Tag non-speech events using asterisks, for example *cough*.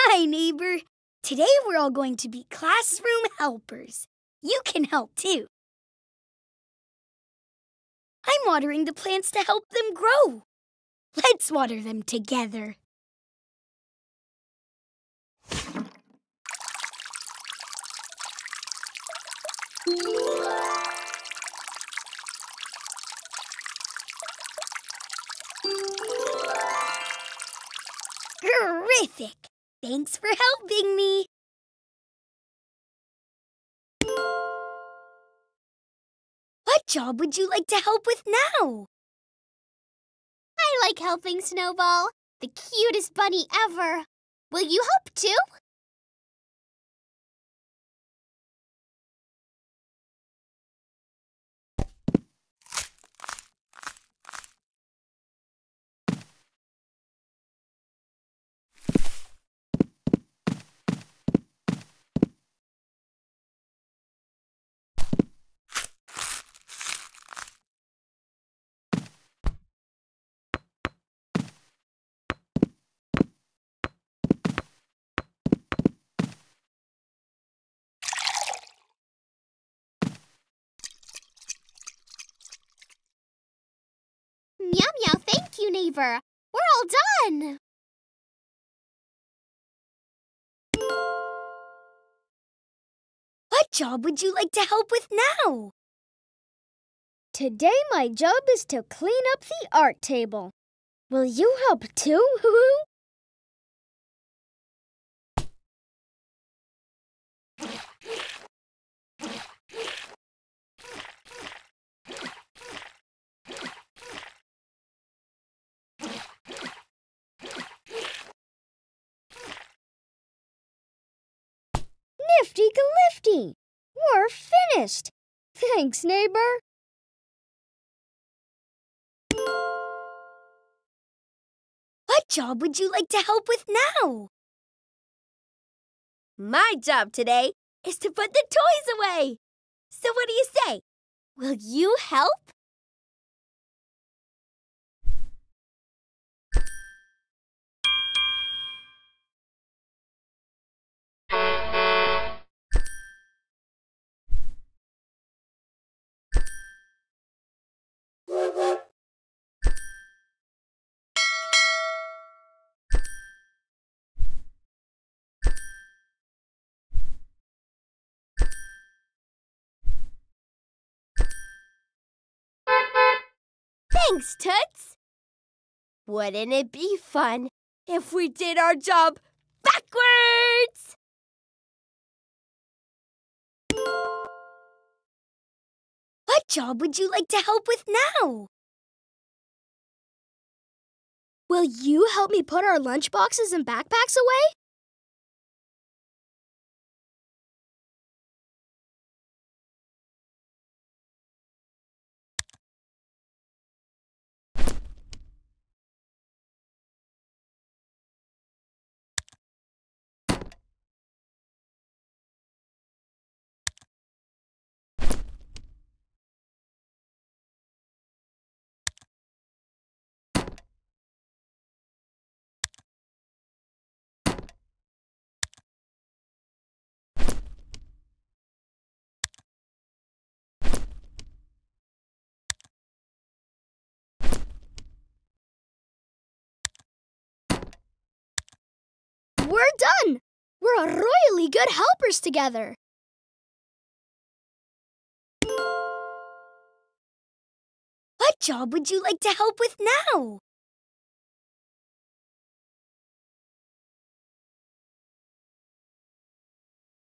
Hi, neighbor. Today we're all going to be classroom helpers. You can help too. I'm watering the plants to help them grow. Let's water them together. Terrific! Thanks for helping me. What job would you like to help with now? I like helping Snowball, the cutest bunny ever. Will you help too? We're all done. What job would you like to help with now? Today my job is to clean up the art table. Will you help too, Hoo *laughs* Hoo? Nifty Galifty! We're finished! Thanks, neighbor. What job would you like to help with now? My job today is to put the toys away. So what do you say? Will you help? Thanks, Toots. Wouldn't it be fun if we did our job backwards? What job would you like to help with now? Will you help me put our lunch boxes and backpacks away? We're done! We're royally good helpers together. What job would you like to help with now?